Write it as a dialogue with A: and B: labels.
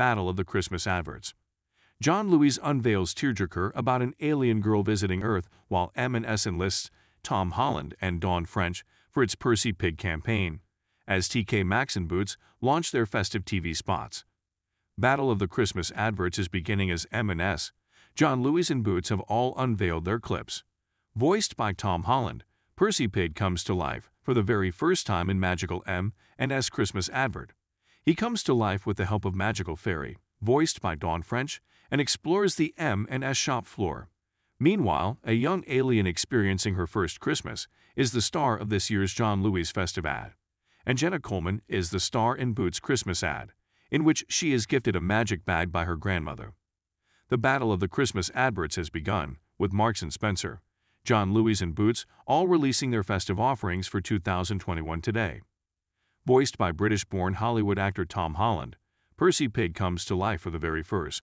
A: Battle of the Christmas Adverts. John Lewis unveils tearjerker about an alien girl visiting Earth while M&S enlists Tom Holland and Dawn French for its Percy Pig campaign, as TK Maxx and Boots launch their festive TV spots. Battle of the Christmas adverts is beginning as M&S. John Lewis and Boots have all unveiled their clips. Voiced by Tom Holland, Percy Pig comes to life for the very first time in Magical M and S Christmas advert. He comes to life with the help of Magical Fairy, voiced by Dawn French, and explores the M and S shop floor. Meanwhile, a young alien experiencing her first Christmas is the star of this year's John Lewis festive ad. And Jenna Coleman is the star in Boots' Christmas ad, in which she is gifted a magic bag by her grandmother. The battle of the Christmas adverts has begun, with Marks & Spencer, John Lewis and Boots all releasing their festive offerings for 2021 today. Voiced by British-born Hollywood actor Tom Holland, Percy Pig comes to life for the very first